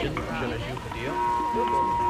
Should, should I shoot the deal?